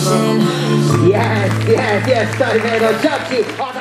Yes, yes, yes, Stai vero, Ciao,